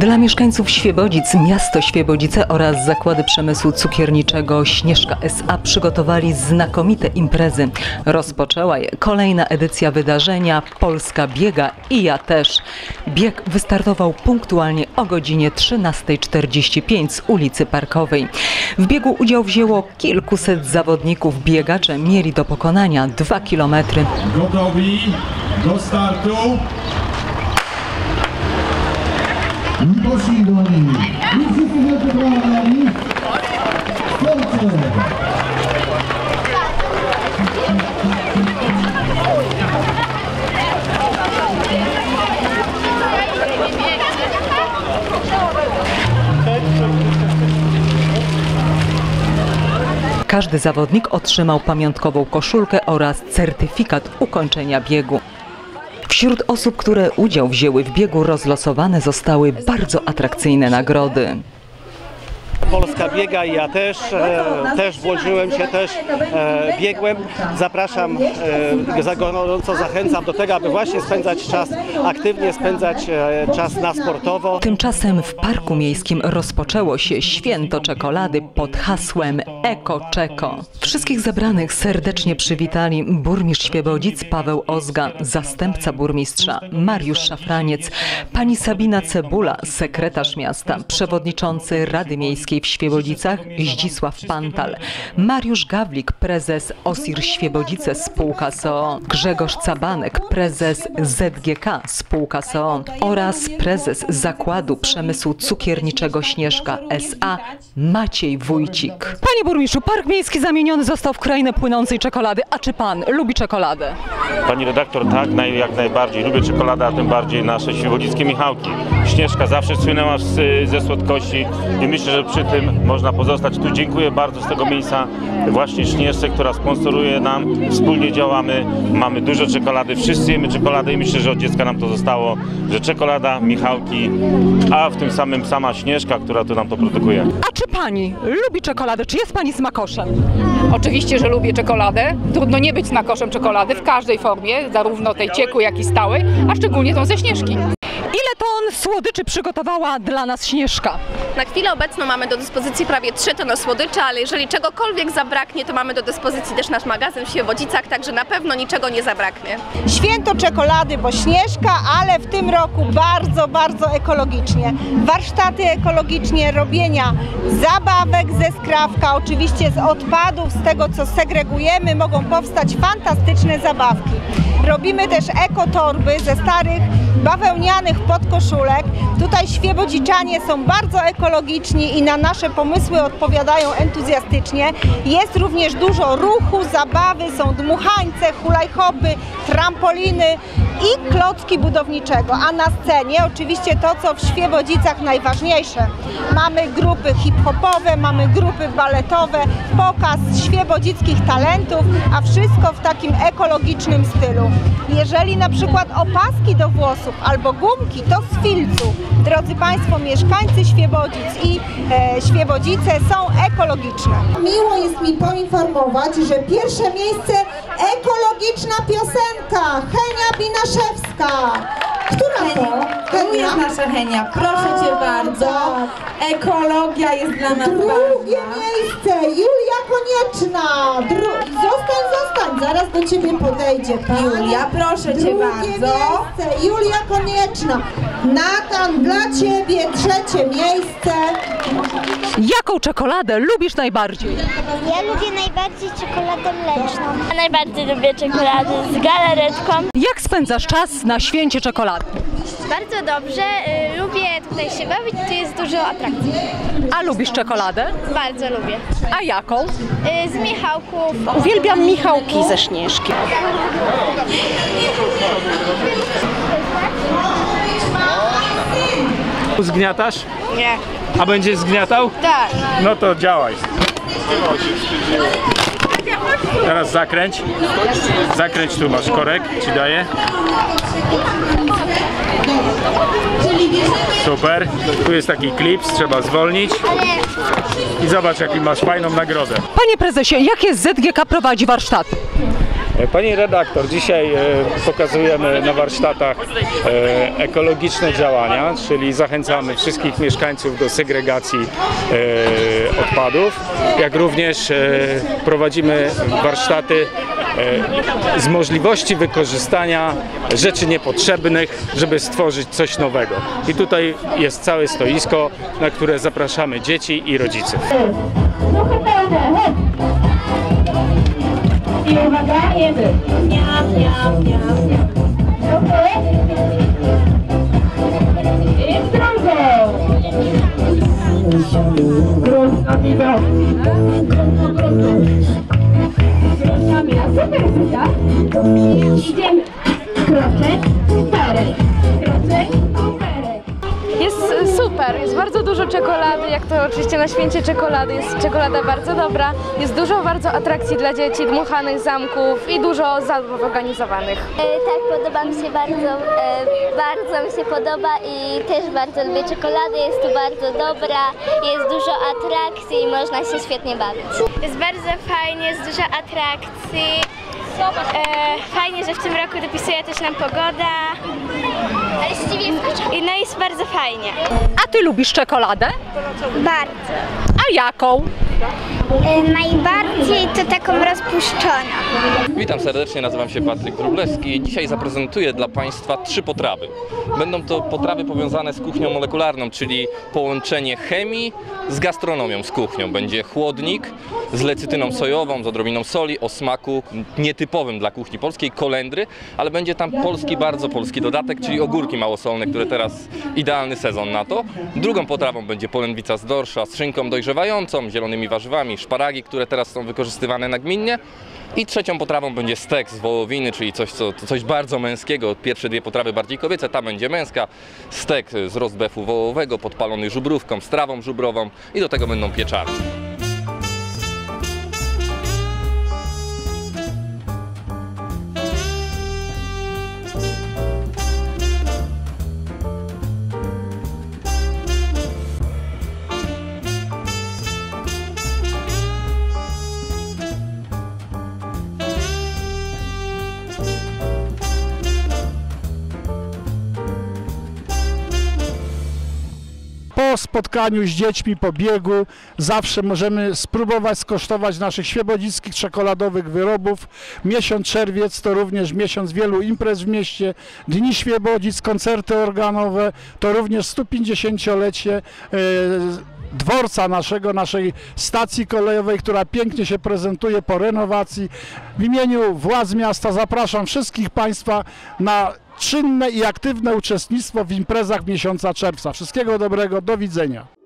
Dla mieszkańców Świebodzic miasto Świebodzice oraz Zakłady Przemysłu Cukierniczego Śnieżka SA przygotowali znakomite imprezy. Rozpoczęła je kolejna edycja wydarzenia Polska biega i ja też. Bieg wystartował punktualnie o godzinie 13.45 z ulicy Parkowej. W biegu udział wzięło kilkuset zawodników. Biegacze mieli do pokonania 2 kilometry. Gotowi do startu. Poszli do niej. I wszyscy wielkie brawa dla nich. Serce. Każdy zawodnik otrzymał pamiątkową koszulkę oraz certyfikat ukończenia biegu. Wśród osób, które udział wzięły w biegu, rozlosowane zostały bardzo atrakcyjne nagrody. Polska biega i ja też, e, też włożyłem się, też e, biegłem. Zapraszam, e, za gorąco zachęcam do tego, aby właśnie spędzać czas, aktywnie spędzać e, czas na sportowo. Tymczasem w Parku Miejskim rozpoczęło się święto czekolady pod hasłem Eko Czeko. Wszystkich zebranych serdecznie przywitali burmistrz Świebodzic Paweł Ozga, zastępca burmistrza Mariusz Szafraniec, pani Sabina Cebula, sekretarz miasta, przewodniczący Rady Miejskiej w Świebodzicach Zdzisław Pantal, Mariusz Gawlik, prezes OSIR Świebodzice spółka SOO, Grzegorz Cabanek, prezes ZGK spółka SOO oraz prezes Zakładu Przemysłu Cukierniczego Śnieżka SA Maciej Wójcik. Panie burmistrzu, Park Miejski zamieniony został w krainę płynącej czekolady. A czy pan lubi czekoladę? Pani redaktor, tak, naj, jak najbardziej. Lubię czekoladę, a tym bardziej nasze świebodzickie Michałki. Śnieżka zawsze słynęła z, ze słodkości i myślę, że przy tym można pozostać. Tu dziękuję bardzo z tego miejsca właśnie Śnieżce, która sponsoruje nam. Wspólnie działamy, mamy dużo czekolady, wszyscy jemy czekoladę i myślę, że od dziecka nam to zostało, że czekolada, Michałki, a w tym samym sama Śnieżka, która tu nam to produkuje. A czy pani lubi czekoladę? Czy jest pani smakoszem? Oczywiście, że lubię czekoladę. Trudno nie być smakoszem czekolady w każdej formie, zarówno tej ciekłej, jak i stałej, a szczególnie tą ze śnieżki. Słodyczy przygotowała dla nas Śnieżka? Na chwilę obecną mamy do dyspozycji prawie 3 tony słodyczy, ale jeżeli czegokolwiek zabraknie, to mamy do dyspozycji też nasz magazyn w Świebodzicach, także na pewno niczego nie zabraknie. Święto czekolady, bo śnieżka, ale w tym roku bardzo, bardzo ekologicznie. Warsztaty ekologicznie robienia zabawek ze skrawka, oczywiście z odpadów, z tego co segregujemy, mogą powstać fantastyczne zabawki. Robimy też ekotorby ze starych bawełnianych podkoszulek. Tutaj świebodziczanie są bardzo ekologiczni i na nasze pomysły odpowiadają entuzjastycznie. Jest również dużo ruchu, zabawy, są dmuchańce, hulajhopy, trampoliny i klocki budowniczego. A na scenie oczywiście to, co w Świebodzicach najważniejsze. Mamy grupy hip-hopowe, mamy grupy baletowe, pokaz świebodzickich talentów, a wszystko w takim ekologicznym stylu. Jeżeli na przykład opaski do włosów albo gumki, to z filcu. Drodzy Państwo, mieszkańcy Świebodzic i e, Świebodzice są ekologiczne. Miło jest mi poinformować, że pierwsze miejsce ekologiczna piosenka Henia Binaszewska. Która to? Tu jest nasza Henia, proszę Cię bardzo. Ekologia jest dla nas Drugie ważna. miejsce Julia Konieczna. Dru- zostań, zostań, zaraz do Ciebie podejdzie pani. Julia, proszę Cię Drugie bardzo. miejsce Julia Konieczna. Natan, dla Ciebie trzecie miejsce. Jaką czekoladę lubisz najbardziej? Ja lubię najbardziej czekoladę mleczną. Ja najbardziej lubię czekoladę z galaretką. Jak spędzasz czas na święcie czekolady? Bardzo dobrze, y, lubię tutaj się bawić, tu jest dużo atrakcji. A lubisz czekoladę? Bardzo lubię. A jaką? Y, z Michałków. Uwielbiam Michałki ze Śnieżki. Zgniatasz? Nie. A będziesz zgniatał? Tak. No to działaj. Teraz zakręć. Zakręć tu masz korek, ci daję. Super. Tu jest taki klips, trzeba zwolnić. I zobacz, jaki masz fajną nagrodę. Panie prezesie, jakie ZGK prowadzi warsztaty? Pani redaktor, dzisiaj e, pokazujemy na warsztatach e, ekologiczne działania, czyli zachęcamy wszystkich mieszkańców do segregacji e, odpadów, jak również e, prowadzimy warsztaty e, z możliwości wykorzystania rzeczy niepotrzebnych, żeby stworzyć coś nowego. I tutaj jest całe stoisko, na które zapraszamy dzieci i rodziców. I uwaga, jemy. Miam, miam, miam, miam. I w drugą. Grunta mi Grunta mi super, tak? Super, jest bardzo dużo czekolady, jak to oczywiście na święcie czekolady, jest czekolada bardzo dobra, jest dużo bardzo atrakcji dla dzieci, dmuchanych zamków i dużo zabaw organizowanych. tak, podoba mi się bardzo, e, bardzo mi się podoba i też bardzo lubię czekoladę, jest tu bardzo dobra, jest dużo atrakcji i można się świetnie bawić. Jest bardzo fajnie, jest dużo atrakcji. E, fajnie, że w tym roku dopisuje też nam pogoda. I no jest bardzo fajnie. A ty lubisz czekoladę? Bardzo. A jaką? Najbardziej to taką rozpuszczoną. Witam serdecznie, nazywam się Patryk Wróblewski i dzisiaj zaprezentuję dla Państwa trzy potrawy. Będą to potrawy powiązane z kuchnią molekularną, czyli połączenie chemii z gastronomią, z kuchnią. Będzie chłodnik z lecytyną sojową, z odrobiną soli, o smaku nietypowym dla kuchni polskiej, kolendry, ale będzie tam polski, bardzo polski dodatek, czyli ogórki małosolne, które teraz idealny sezon na to. Drugą potrawą będzie polędwica z dorsza z szynką dojrzewającą, zielonymi warzywami, szparagi, które teraz są wykorzystywane nagminnie. I trzecią potrawą będzie stek z wołowiny, czyli coś, co, coś bardzo męskiego. Pierwsze dwie potrawy bardziej kobiece, ta będzie męska. Stek z rozbefu wołowego, podpalony żubrówką, z trawą żubrową i do tego będą pieczarki. Spotkaniu z dziećmi, po biegu, zawsze możemy spróbować skosztować naszych świebodzickich czekoladowych wyrobów. Miesiąc czerwiec to również miesiąc wielu imprez w mieście, Dni Świebodzic, koncerty organowe, to również 150-lecie e, dworca naszego, naszej stacji kolejowej, która pięknie się prezentuje po renowacji. W imieniu władz miasta zapraszam wszystkich Państwa na czynne i aktywne uczestnictwo w imprezach miesiąca czerwca. Wszystkiego dobrego, do widzenia.